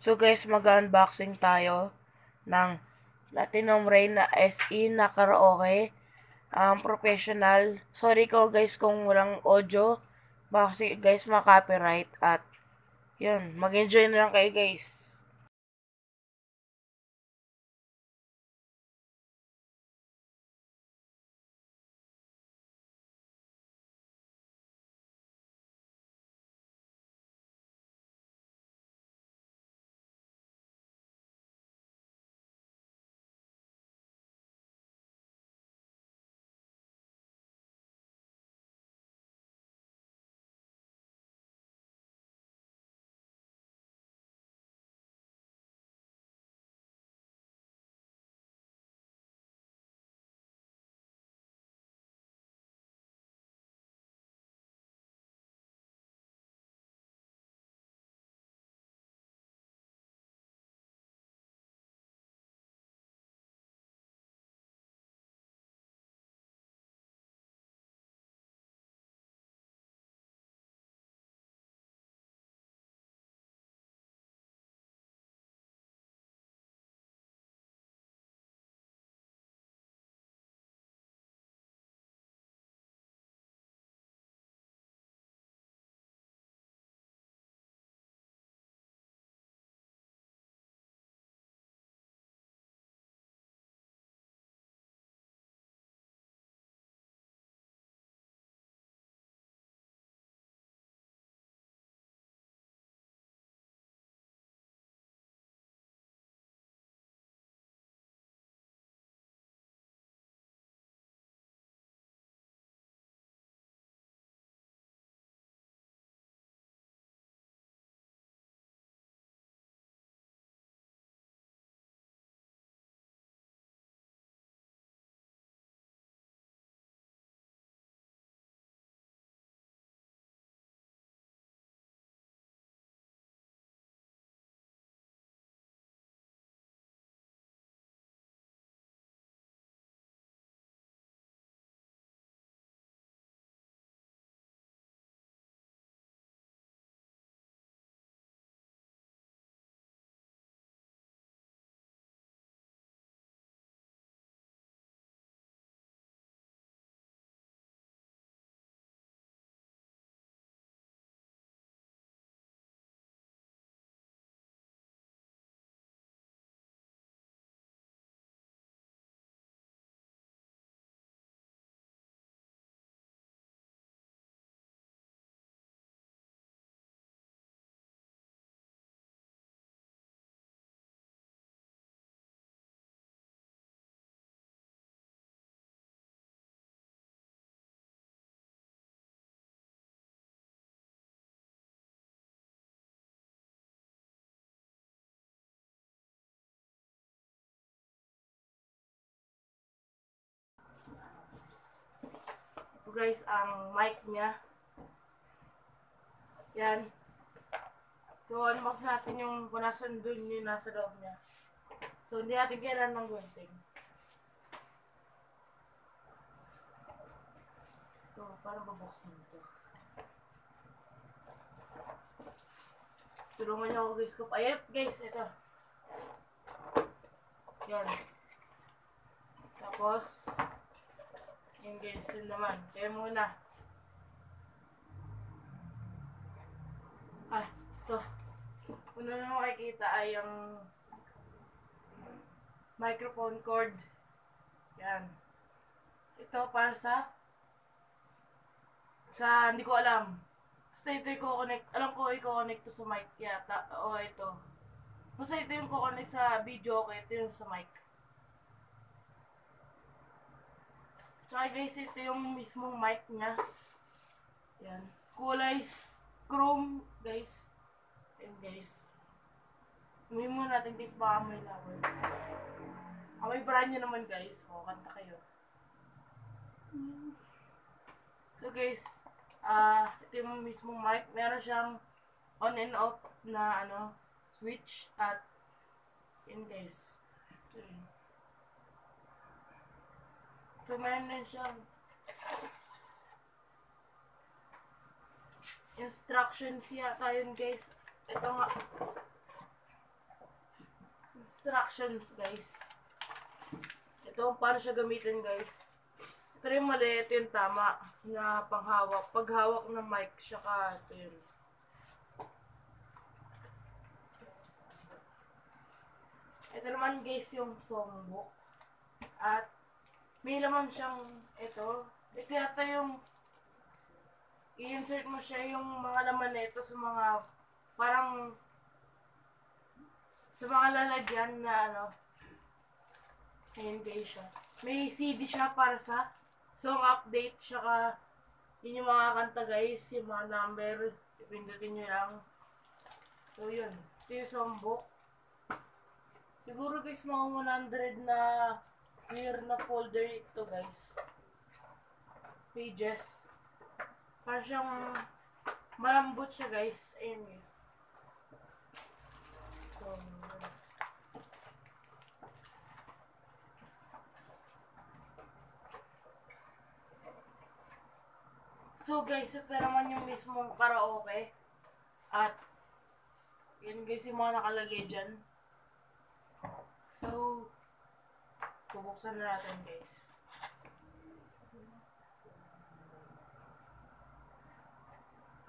So guys, mag-unboxing tayo ng Platinum Rain na SE na karaoke. Um, professional. Sorry ko guys kung walang audio. Baka guys ma-copyright at yun, mag-enjoy na lang kayo guys. Ito guys, ang mic niya. Yan. So, unbox natin yung kung nasan dun yung nasa loob niya. So, hindi natin kailan ng gunting. So, parang babuksan ito. Tulungan niyo ako guys ko. Ayun guys, ito. Yan. Tapos, guys, yun naman. Kaya muna. Ah, ito. Una na makikita ay yung microphone cord. Yan. Ito para sa sa hindi ko alam. Basta ito yung connect Alam ko i-connect to sa mic yata. O ito. Basta ito yung connect sa video okay. Ito yung sa mic. Tsaka guys, ito yung mismong mic niya. Yan. Kulay chrome, guys. Yan guys. Umihin muna natin guys, baka may laway. Amoy brand niya naman guys. O, kanta kayo. So guys, ah ito yung mismong mic. Meron siyang on and off na ano, switch at yun guys. Ito yun. Din siyang instructions yata yun guys. Ito nga. instructions, guys. Ito, paano siya gamitin, guys. Ito yung mali, ito yung tama na panghawak. Paghawak ng mic, siya ka, ito yun. Ito naman, guys, yung songbook. May laman siyang, ito. Ito yata yung, i-insert mo siya yung mga laman nito sa mga, parang, sa mga lalagyan na ano, ayun guys siya. May CD siya para sa song update, tsaka yun yung mga kanta guys, yung mga number, ipindutin nyo lang. So yun, yung songbook. Siguro guys, mga 100 na clear na folder ito guys. Pages. Para siyang malambot siya guys. Ayun guys. So, So guys, ito naman yung mismong karaoke. At yun guys yung mga nakalagay dyan. So, bubuksan na natin guys.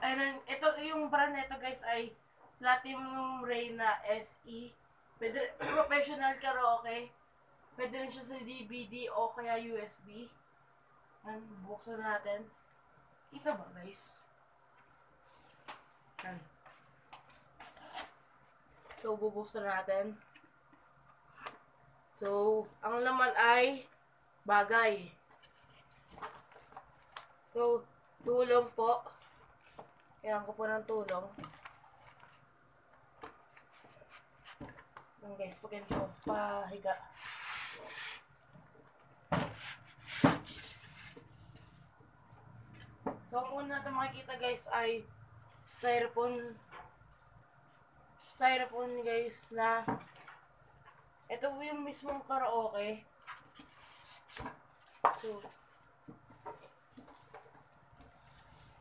Ayun, ito yung brand nito guys ay Platinum Reina SE. Pwede professional karaoke. Pwede rin siya sa DVD o kaya USB. Yan, buksan natin. Ito ba guys? Yan. So, bubuksan natin. So, ang laman ay bagay. So, tulong po. Kailangan ko po ng tulong. Yan guys, pag ganito, pahiga. So, ang una natin makikita guys ay styrofoam styrofoam guys na ito yung mismong karaoke. So,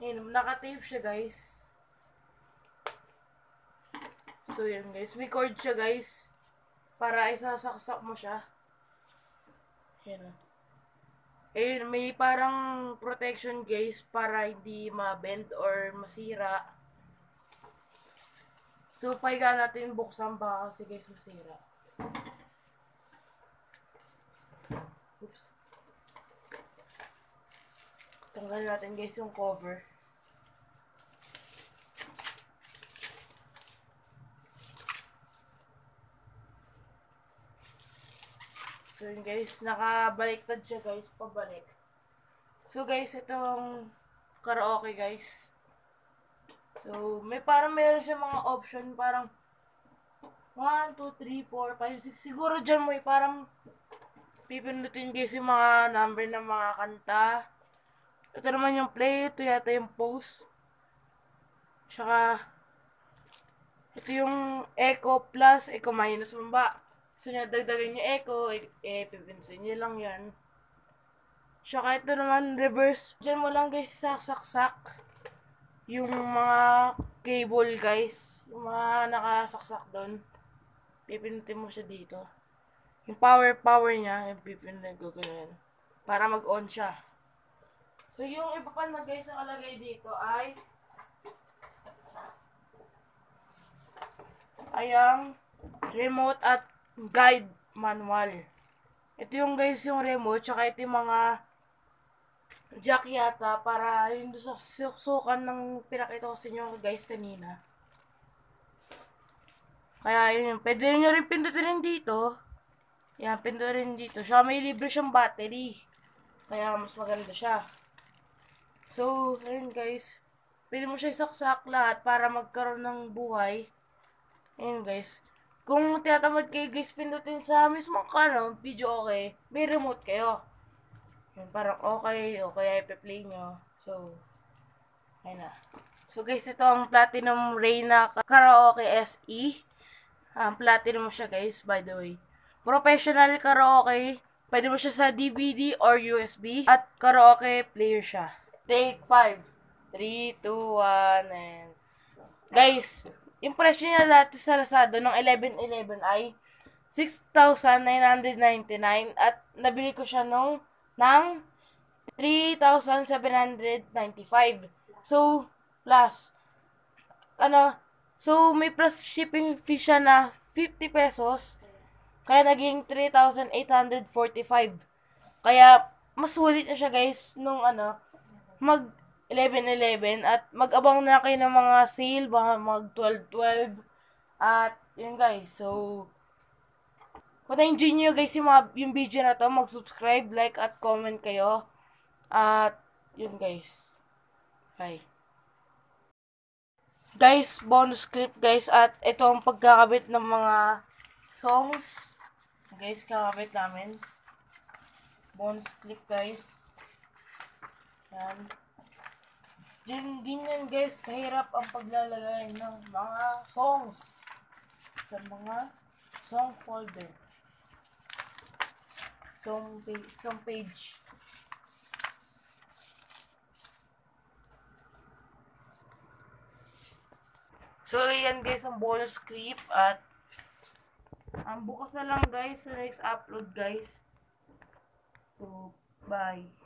yun, nakatape siya guys. So, yan guys. May siya guys. Para isasaksak mo siya. Yan o. Ayun, may parang protection guys para hindi ma-bend or masira. So, paiga natin buksan pa kasi guys masira. Oops. Tanggal natin guys yung cover. So yun guys, nakabaliktad siya guys, pabalik. So guys, itong karaoke guys. So, may parang meron siya mga option, parang 1, 2, 3, 4, 5, 6. Siguro dyan mo, eh, parang pipindutin guys yung mga number ng mga kanta. Ito naman yung play, ito yata yung post. Tsaka, ito yung echo plus, echo minus mo ba? So, niya, dagdagan yung echo, eh, eh pipindutin nyo lang yan. Tsaka ito naman, reverse. Diyan mo lang guys, sak-sak-sak. Yung mga cable guys, yung mga nakasaksak doon. Pipindutin mo siya dito. Yung power power niya, yung ganyan. Para mag-on siya. So, yung iba pa na guys ang kalagay dito ay ay ang remote at guide manual. Ito yung guys yung remote, tsaka ito yung mga jack yata para yung sa sukan ng pinakita ko sa inyo guys kanina. Kaya yun yun. Pwede nyo rin pindutin dito. Yan, pindutin rin dito. Siya may libre siyang battery. Kaya mas maganda siya. So, ayun guys. Pwede mo siya isaksak lahat para magkaroon ng buhay. Ayun guys. Kung tinatamad kayo guys pindutin sa mismo ano, video okay, may remote kayo. Yun, parang okay, o kaya ipe-play nyo. So, ayun na. So guys, ito ang Platinum Reina Karaoke SE. Um, platinum siya guys, by the way. Professional karaoke. Pwede mo siya sa DVD or USB. At karaoke player siya. Take 5. 3, 2, 1, and... Guys, yung presyo niya dati sa Lazada ng 11.11 ay 6,999 at nabili ko siya nung ng 3,795. So, plus, ano, so may plus shipping fee siya na 50 pesos, kaya naging 3,845. Kaya, mas sulit na siya guys, nung ano, mag 11-11 at mag-abang na kayo ng mga sale, baka mag 12-12 at yun guys, so kung na-enjoy nyo guys yung, mga, yung video na to, mag-subscribe, like at comment kayo at yun guys, bye. Guys, bonus clip guys at ito ang pagkakabit ng mga songs. Guys, kakabit namin. Bonus clip guys. Yan. Diyan, ganyan guys, kahirap ang paglalagay ng mga songs sa mga song folder. Song page. Song page. So, yan guys ang bonus clip at ang bukas na lang guys sa next upload guys. So, bye.